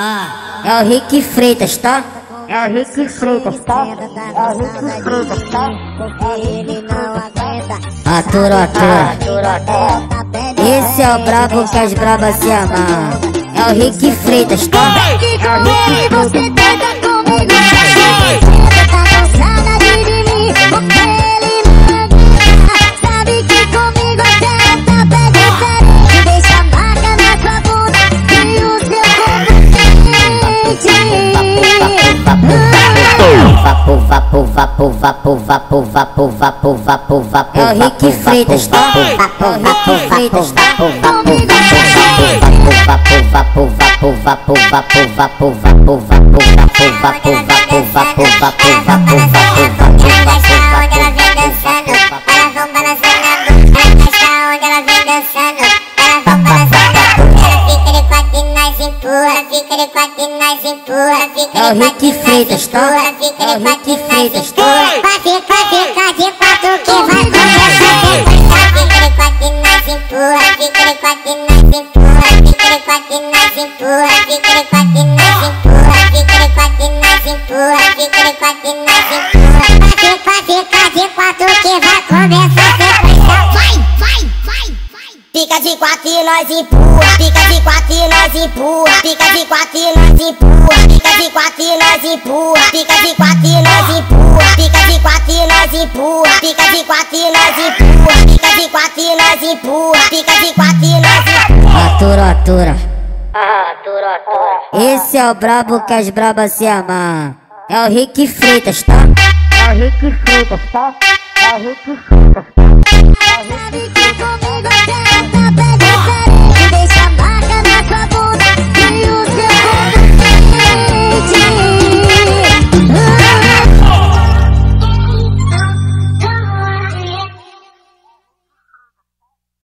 Ah, é o Rick Freitas, tá? É o Rick Freitas, tá? É o Rick Freitas, tá? Atura, atura. Esse é o brabo que as brabas se amam. É o Rick Freitas, tá? É o Rick Freitas. Vapo, vapo, vapo, vapo, vapo, vapo, vapo, vapo, vapo, É o Rick Freitas, tá? É o Rick Freitas, tá? Vapo, vapo, vapo, vapo, vapo, vapo, vapo, vapo, vapo, vapo, vapo, vapo, vapo, vapo, vapo, vapo, vapo, fica de quatro nós empurra, fica de quatro nós empurra, fica de quatro nós empurra. Pode, pode, pode, quatro que vai começar a dançar. Fica de quatro nós empurra, fica de quatro nós empurra, fica de quatro nós empurra, fica de quatro nós empurra, fica de quatro nós empurra, fica de quatro nós empurra. Pode, pode, pode, quatro que vai começar. Fica de quatro e nós empurra, fica de quatro e nós empurra, fica de quatro e nós empurra, fica de quatro e nós empurra, fica de quatro e nós empurra, fica de quatro e nós empurra, fica de quatro e nós empurra, fica de quatro e nós empurra, fica de quatro e nós empurra. Atura, atura. Atura, atura. Esse é o brabo que as brabas se amam. É o Rick Freitas, tá? É o Rick Freitas, tá? É o Rick Freitas, tá? É o Rick